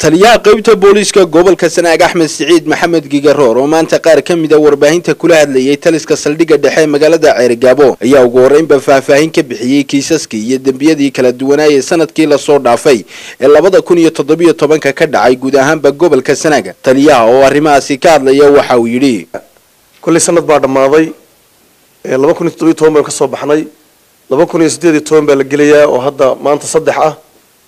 taliyaha qeybta booliiska gobolka sanaag axmed siciid maxamed gigaroor oo maanta qaar ka mid a warbaahinta kula hadlayay taliska saldhigga dhexe magaalada ceerigaabo ayaa ugu horreynba faahfaahin ka bixiyey kiisaskii iyo dembiyadii kala duwanaa ee sannadkii la soo dhaafay ee labada kun iyo toddobiyo tobanka ka dhacay guud ahaanba gobolka sanaaga taliyaha oo arrimahaasi ka hadlaya waxa uu yidhi kolley sanad baa dhammaaday laba kun iyo toddobiyo toban baynu ka soo baxnay laba kun iyo siddeed iyo toban baa la gelayaa oo hadda maanta saddex ah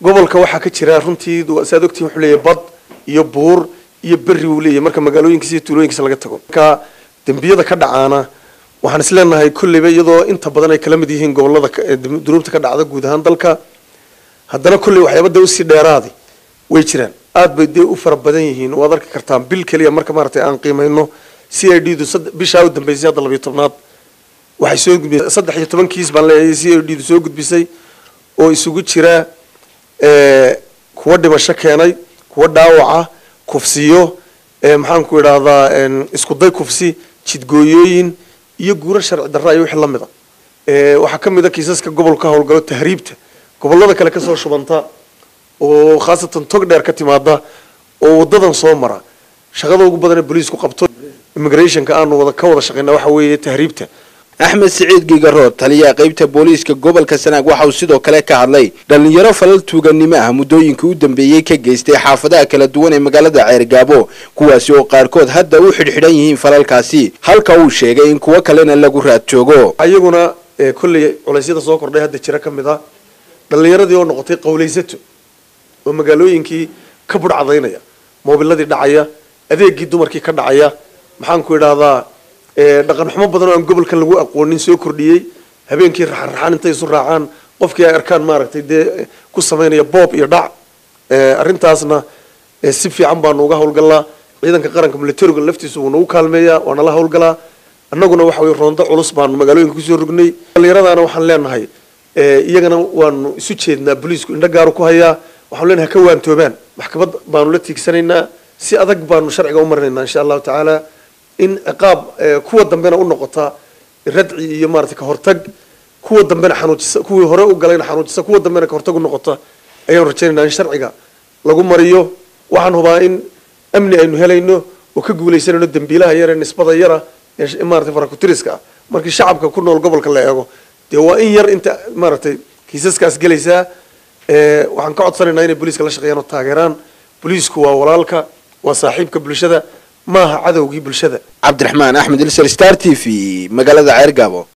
gobolka waxaa ka jira runtii saad ogtiin wuxuu leeyahay bad iyo buur iyo berri wuu leeyahay. Marka magaalooyinkiisa iyo laga tago. Marka dembiyada ka dhacaana waxaan is leenahay kolleyba iyadoo inta badan ay kala mid yihiin gobollada dunuubta ka dhacda guud ahaan dalka haddana kolley waxyaaba dee u sii dheeraadi way jiraan. Aad bay dee u fara badan yihiin waad arki kartaan bil keliya marka maaragtay aan qiimayno c i d du bishaa u dambeysay hadda labiyo tobnaad waxay soo gudbisay. Saddex iyo toban kiis baan leeyahay c i d du soo gudbisay oo isugu jira kuwa dhimasho keenay kuwa dhaawaca kufsiyo maxaanku idhaahdaa iskuday kufsi jidgooyooyin iyo guuro sharci darra iyo wixii la mid a. Waxaa ka mid a kiisaska gobolka howlgalo tahriibta gobollada kale ka soo shubanta oo khaasatan tog dheer ka timaada oo wadadan soo mara. Shaqada ugu badan ee boliisku qabto immigrationka aanu wada ka wada shaqeyna waxa weeye tahriibta axmed siciid gigaroor taliyaha qeybta booliiska gobolka sanaag waxa uu sidoo kale ka hadlay dhalinyaro falal tuuganimo ah muddooyinkii u dambeeyey ka geystay xaafadaha kala duwan ee magaalada ceergaabo kuwaasi oo qaarkood hadda u xidhxidhan yihiin falalkaasi halka uu sheegay in kuwo kalena lagu raad joogo. Iyaguna kolley culeysyada soo kordhay hadda jira ka mid a dhalinyaradii oo noqotay qowlaysato oo magaalooyinkii ka budhcadaynaya moobiladii dhacaya adeegii dumarkii ka dhacaya maxaanku idhaahdaa dhaqan xumo badan oo aan gobolkan lagu aqoonin soo kordhiyey habeenkii raxanraxaan intay isu raacaan qofkii ay arkaan maaragtay dee ku samaynaya boob iyo dhac arrintaasna si fiican baanu uga howlgalaa ciidanka qaranka militariga laftiisa wuu nagu kaalmeeyaa waa nala howlgalaa annaguna waxa weye roondo culus baanu magaalooyinka ku soo rognay. Dhallinyaradaana waxaan leenahay iyagana waanu isu jeednaa boliisku indho gaaru ku hayaa. Waxaanu leenahay ka waantoobaan. Maxkamad baanu la tiigsanaynaa. Si adag baanu sharciga u marinaynaa insha allahu tacaala in ciqaab kuwa dambena u noqota radci iyo maarata ka hortag kuwa dambena xanuujisa kuwii hore u galayna xanuujisa kuwa dambena ka hortag u noqota ayaanu rajaynaynaa in sharciga lagu mariyo. Waxaan hubaa in amni aynu helayno oo ka guulaysanayno dembiilaha yare nisbada yara ee maarata farakutiriska. Ah markii shacabka ku nool gobolka la eego dee waa in yar inta maaragtay kiisaskaas gelaysaa. Waxaan ka codsanaynaa inay booliiska la shaqeeyaan oo taageeraan. Booliisku waa walaalka waa saaxiibka bulshada maaha cadowgii bulshada. Cabdiraxmaan axmed ilser star t v magaalada ceergaabo